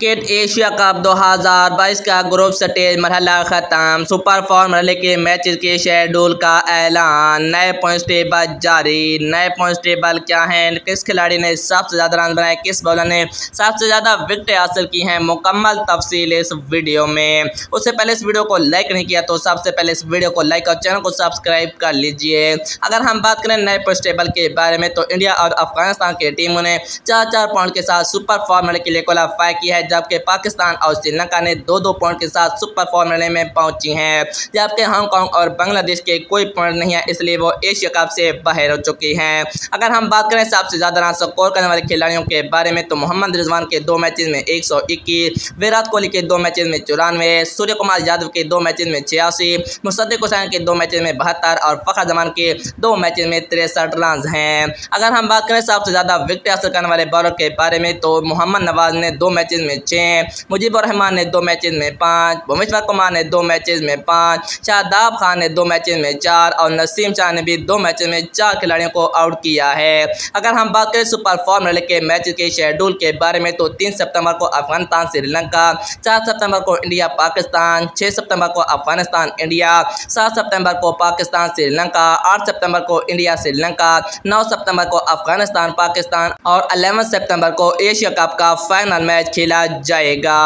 Cricket Asia cup 2022 का group stage मरहला ख़त्म। Super four मरहले के मैचेस के शेड्यूल का ऐलान। नए पॉइंट टेबल जारी। नए पॉइंट टेबल क्या हैं? किस खिलाड़ी ने सबसे ज़्यादा रन बनाए? किस बॉलर ने सबसे ज़्यादा विकेट हासिल की हैं? मुकम्मल तफसील इस वीडियो में। उससे पहले इस वीडियो को लाइक नहीं किया तो सबसे पहले इस वीडियो को लाइक और चैनल को सब्सक्राइब कर लीजिए। अगर हम बात करें नए पॉइंट टेबल के बारे में तो इंडिया और अफ़गानिस्तान की टीमों ने चार चार पॉइंट के साथ सुपर फॉर्मूले के लिए क्वालिफाई किया है। जबकि पाकिस्तान और श्रीलंका ने दो दो पॉइंट के साथ सुपर फॉर्मूले में पहुँची हैं। जबकि हांगकांग और बांग्लादेश के कोई पॉइंट नहीं है, इसलिए वो एशिया कप से बाहर हो चुकी हैं। अगर हम बात करें सबसे ज़्यादा रन स्कोर करने वाले खिलाड़ियों के बारे में तो मोहम्मद रिजवान के दो मैचेज में एक सौ इक्कीस, विराट कोहली के दो मैचेज में चौरानवे सूर्य कुमार यादव के दो मैचेज में छियासी मुसद्दिक हुसैन के दो मैचेज में बहत्तर और फ़खर जमान के दो मैचेज में तिरसठ रन हैं। अगर हम बात करें सबसे ज़्यादा विकेट हासिल करने वाले बॉलर के बारे में तो मोहम्मद नवाज़ ने दो मैचेज में छः मुजीब रहमान ने दो मैचेज में पाँच भुवनेश्वर कुमार ने दो मैचेज में पाँच, शादाब खान ने दो मैचेज में चार और नसीम शाह ने भी दो मैचेज में चार खिलाड़ियों को आउट किया है। अगर हम बात करें सुपर फॉर्म के मैच के शेड्यूल के बारे में तो तीन सितंबर को अफ़गानिस्तान, श्रीलंका चार सितंबर को इंडिया, पाकिस्तान छः सितंबर को अफ़गानिस्तान, इंडिया, सात सितंबर को पाकिस्तान, श्रीलंका, आठ सितंबर को इंडिया, श्रीलंका, नौ सितंबर को अफ़गानिस्तान, पाकिस्तान और अलेवन सितंबर को एशिया कप का फाइनल मैच खेला जाएगा।